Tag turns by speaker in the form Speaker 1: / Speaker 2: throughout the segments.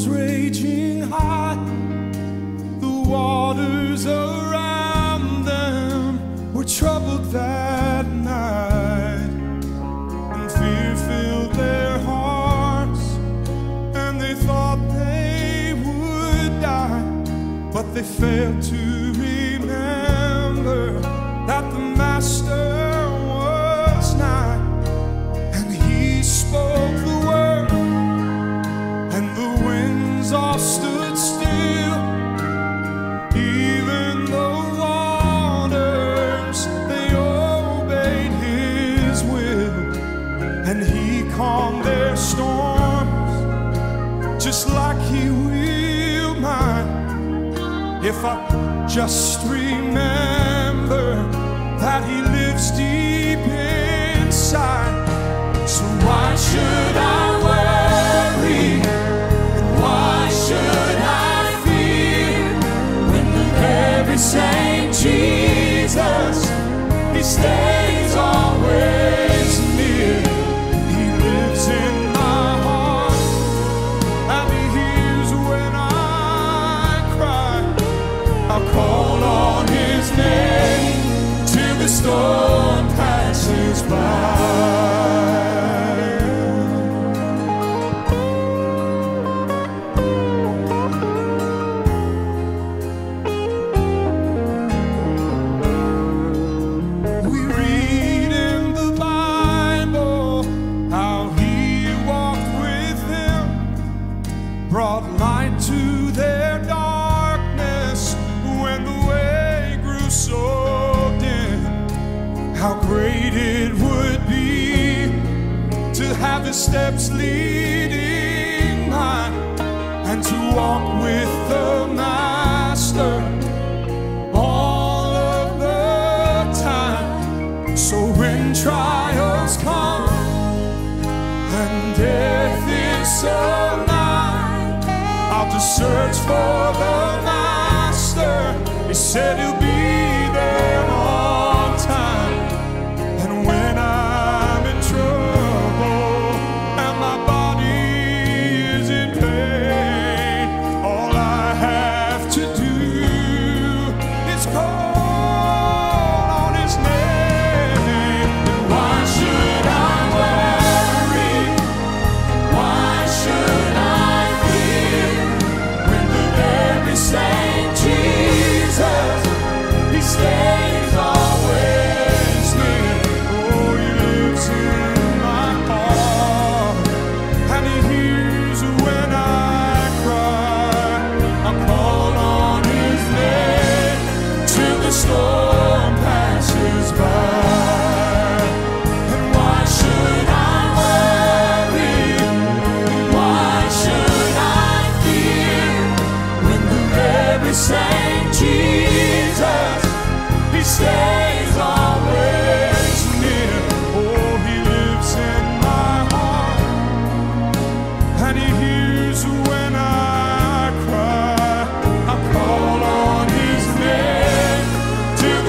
Speaker 1: storms raging high, the waters around them were troubled that night, and fear filled their hearts, and they thought they would die, but they failed to remember If I just remember that he lives deep inside, so why should I worry? Why should I fear when the very same Jesus, He stays steps leading mine and to walk with the Master all of the time. So when trials come and death is so nigh, I'll just search for the Master. He said he'll be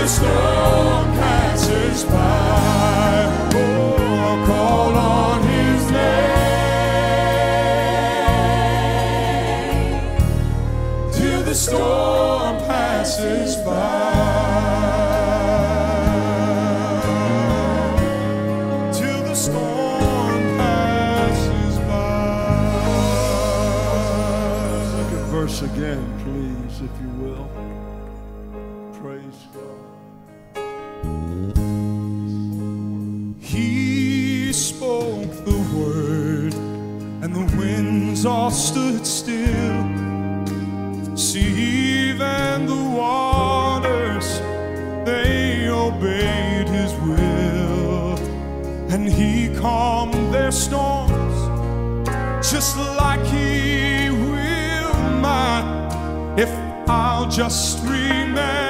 Speaker 1: the storm passes by. Oh, I call on His name till the storm passes by. Till the storm passes by.
Speaker 2: Look verse again, please, if you will.
Speaker 1: He spoke the word, and the winds all stood still. See, even the waters, they obeyed his will. And he calmed their storms, just like he will mine. If I'll just remember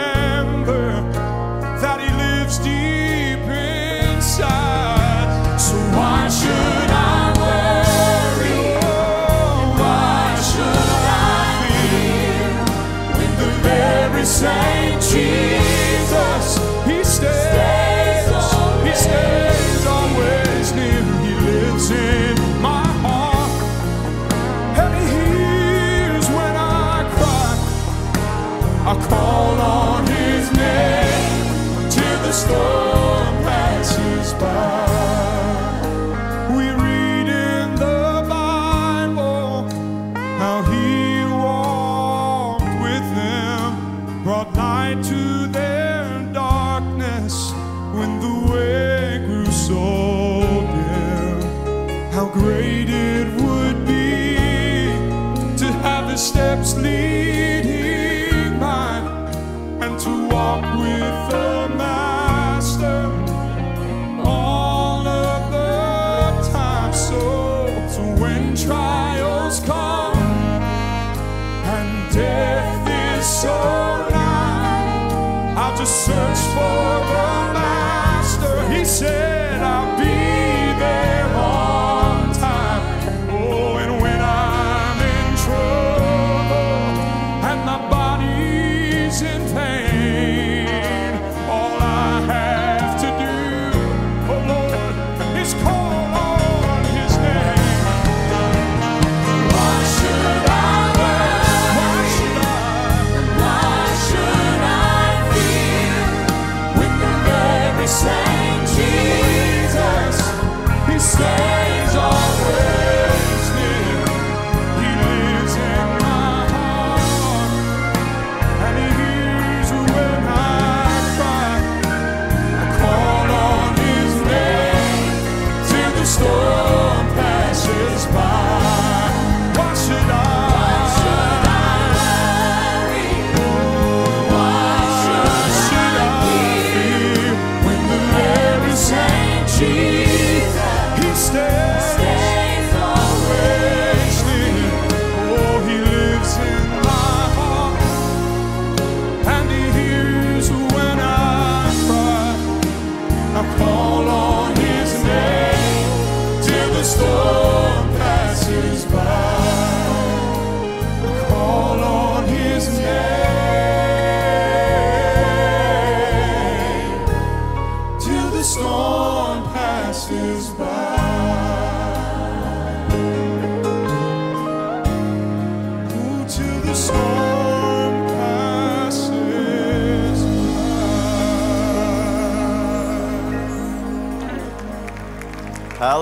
Speaker 1: when trials come and death is so nigh. I just search for the Master. He said, I'll be there on time. Oh, and when I'm in trouble and my body's in pain, all I have to do, oh Lord, is call.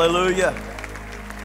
Speaker 3: Hallelujah.